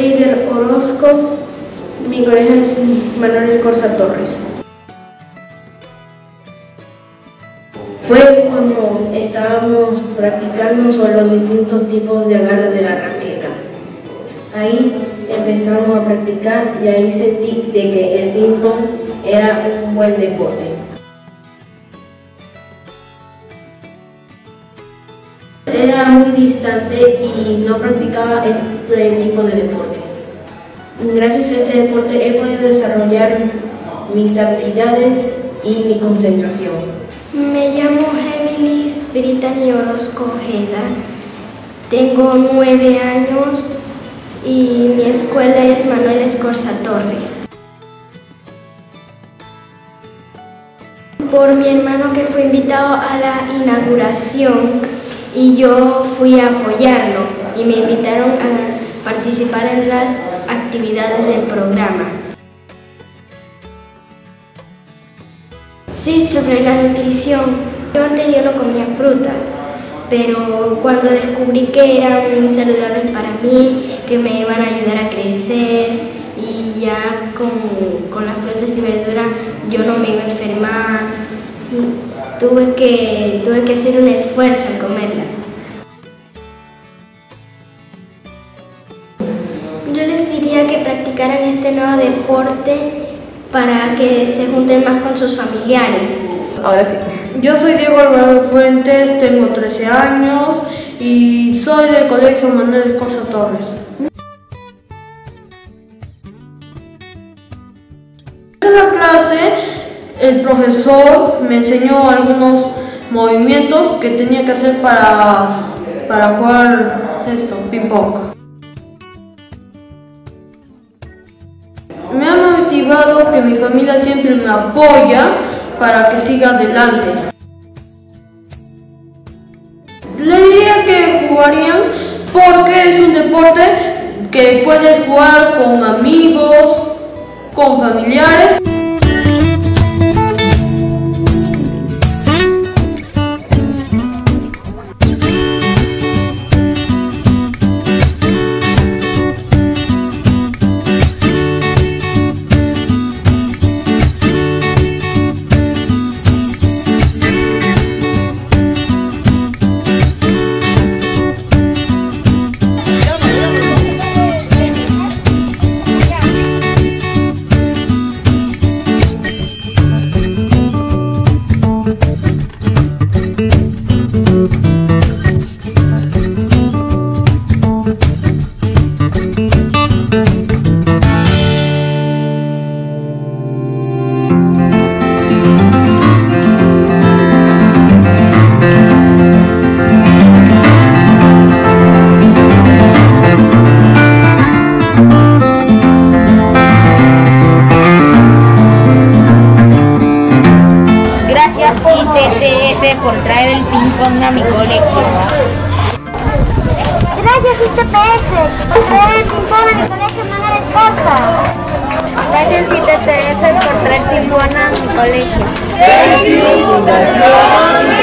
Orozco, mi colegio es Manuel Escorza Torres. Fue cuando estábamos practicando sobre los distintos tipos de agarre de la raqueta. Ahí empezamos a practicar y ahí sentí de que el ping-pong era un buen deporte. Era muy distante y no practicaba este tipo de deporte. Gracias a este deporte he podido desarrollar mis habilidades y mi concentración. Me llamo Géminis Brittany Orozco Ojeda. Tengo nueve años y mi escuela es Manuel Escorza Torres. Por mi hermano que fue invitado a la inauguración y yo fui a apoyarlo y me invitaron a participar en las actividades del programa. Sí, sobre la nutrición. Yo antes yo no comía frutas, pero cuando descubrí que eran muy saludables para mí, que me iban a ayudar a crecer y ya con, con las frutas y verduras yo no me iba a enfermar, tuve que, tuve que hacer un esfuerzo en comerlas. Yo les diría que practicaran este nuevo deporte para que se junten más con sus familiares. Ahora sí. Yo soy Diego Alvarado Fuentes, tengo 13 años y soy del Colegio Manuel Escorza Torres. El profesor me enseñó algunos movimientos que tenía que hacer para, para jugar esto, ping pong. Me ha motivado que mi familia siempre me apoya para que siga adelante. Le diría que jugarían porque es un deporte que puedes jugar con amigos, con familiares. Por traer el ping pong a mi colegio. Gracias ITPS por traer el ping pong a mi colegio Manuel Escorza. Gracias ITTF por traer ping pong a mi colegio. Thank you, Fundación